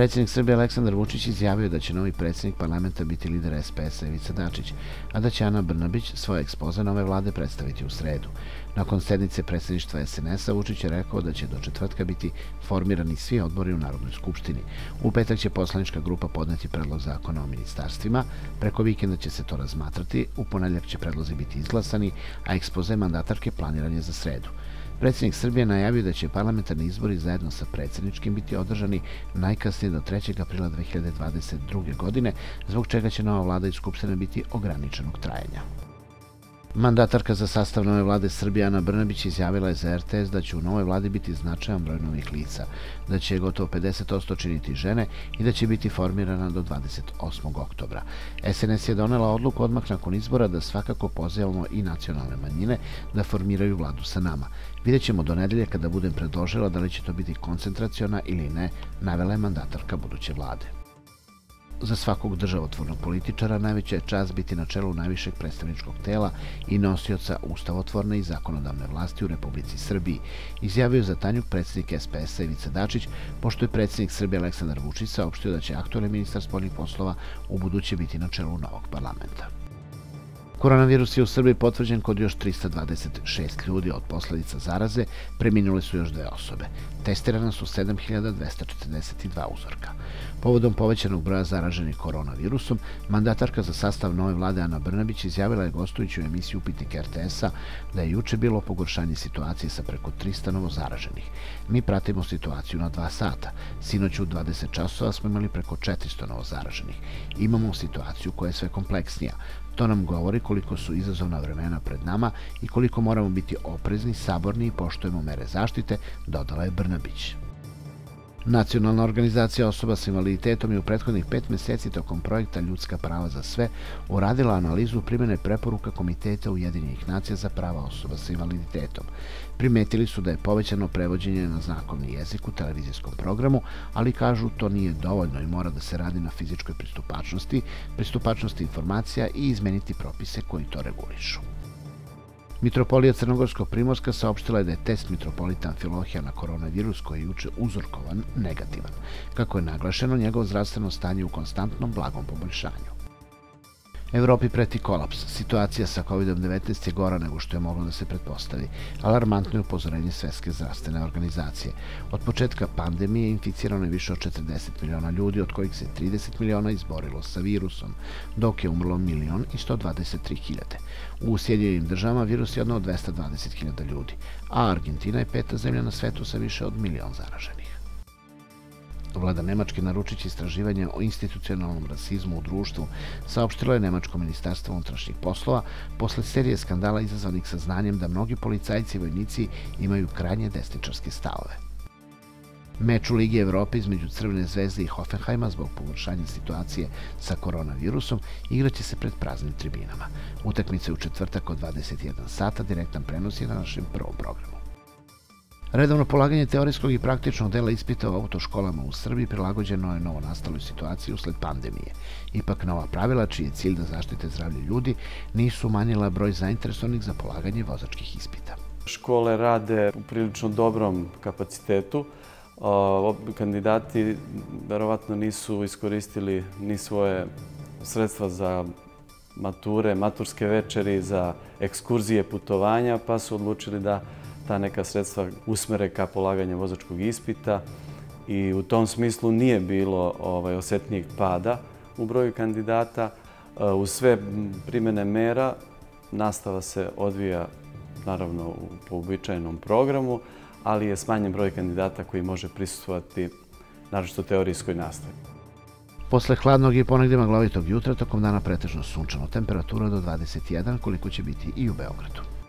Predsjednik Srbije Aleksandar Vučić izjavio da će novi predsjednik parlamenta biti lider SPS-a Ivica Dačić, a da će Ana Brnabić svoje ekspoze nove vlade predstaviti u sredu. Nakon sednice predsjedništva SNS-a Vučić je rekao da će do četvrtka biti formirani svi odbori u Narodnoj skupštini. U petak će poslanička grupa podneti predlog zakona o ministarstvima, preko vikenda će se to razmatrati, u ponedljak će predlozi biti izglasani, a ekspoze mandatarke planiran je za sredu. Predsjednik Srbije najavio da će parlamentarni izbori zajedno sa predsjedničkim biti održani najkasnije do 3. aprila 2022. godine, zbog čega će nova vlada i skupština biti ograničenog trajanja. Mandatarka za sastav nove vlade Srbije Ana Brnabić izjavila je za RTS da će u novoj vladi biti značajan broj novih lica, da će gotovo 50% činiti žene i da će biti formirana do 28. oktobra. SNS je donela odluku odmah nakon izbora da svakako pozivamo i nacionalne manjine da formiraju vladu sa nama. Vidjet ćemo do nedelje kada budem predložila da li će to biti koncentraciona ili ne, navela je mandatarka buduće vlade. Za svakog državotvornog političara najveća je čast biti na čelu najvišeg predstavničkog tela i nosioca ustavotvorne i zakonodavne vlasti u Republici Srbiji, izjavio za Tanjuk predsjednik SPS-a Ivica Dačić, pošto je predsjednik Srbije Aleksandar Vučić saopštio da će aktualni ministar spoljnih poslova u buduće biti na čelu novog parlamenta. Koronavirus je u Srbiji potvrđen kod još 326 ljudi od posledica zaraze, preminule su još dve osobe. Testirana su 7242 uzorka. Povodom povećanog broja zaraženih koronavirusom, mandatarka za sastav nove vlade Ana Brnabić izjavila je gostujući u emisiju Upitnik RTS-a da je juče bilo pogoršanje situacije sa preko 300 novo zaraženih. Mi pratimo situaciju na dva sata. Sinoć u 20 časova smo imali preko 400 novo zaraženih. Imamo situaciju koja je sve kompleksnija. To nam govori koliko su izazovna vremena pred nama i koliko moramo biti oprezni, saborni i poštujemo mere zaštite, dodala je Brnabić. Nacionalna organizacija osoba sa invaliditetom je u prethodnih pet meseci tokom projekta Ljudska prava za sve uradila analizu primjene preporuka Komiteta Ujedinjenih nacija za prava osoba sa invaliditetom. Primetili su da je povećano prevođenje na znakovni jezik u televizijskom programu, ali kažu to nije dovoljno i mora da se radi na fizičkoj pristupačnosti, pristupačnosti informacija i izmeniti propise koji to regulišu. Mitropolija Crnogorsko-Primorska saopštila je da je test mitropolita Amfilohija na koronavirus koji je juče uzorkovan negativan. Kako je naglašeno, njegovo zdravstveno stanje u konstantnom blagom poboljšanju. Evropi preti kolaps. Situacija sa COVID-19 je gora nego što je moglo da se pretpostavi. Alarmantno je upozorenje Svetske zdravstvene organizacije. Od početka pandemije inficirano je više od 40 miliona ljudi, od kojih se 30 miliona izborilo sa virusom, dok je umrlo milion i 123 hiljade. U Sjedinjenim državama virus je odnao 220 hiljada ljudi, a Argentina je peta zemlja na svetu sa više od milion zaraženih. Vlada Nemačke naručići istraživanje o institucionalnom rasizmu u društvu, saopštilo je Nemačko ministarstvo unutrašnjih poslova posle serije skandala izazvanih saznanjem da mnogi policajci i vojnici imaju krajnje desničarske stavove. Meč u Ligi Evrope između Crvene zvezde i Hoffenheima zbog pogoršanja situacije sa koronavirusom igraće se pred praznim tribinama. Utakmice u četvrtak od 21 sata, direktan prenos je na našem prvom programu. Redovno polaganje teorijskog i praktičnog dela ispita u autoškolama u Srbiji prilagođeno je novo nastaloj situaciji usled pandemije. Ipak nova pravila, čiji je cilj da zaštite zdravlje ljudi, nisu umanjila broj zainteresovanih za polaganje vozačkih ispita. Škole rade u prilično dobrom kapacitetu. Kandidati verovatno nisu iskoristili ni svoje sredstva za mature, maturske večeri, za ekskurzije putovanja, pa su odlučili da ta neka sredstva usmere ka polaganju vozačkog ispita i u tom smislu nije bilo ovaj, osetnijeg pada u broju kandidata. E, u sve primene mera nastava se odvija naravno po uobičajenom programu, ali je smanjen broj kandidata koji može prisustvovati naročito teorijskoj nastavi. Posle hladnog i ponegde maglovitog jutra, tokom dana pretežno sunčano, temperatura do 21, koliko će biti i u Beogradu.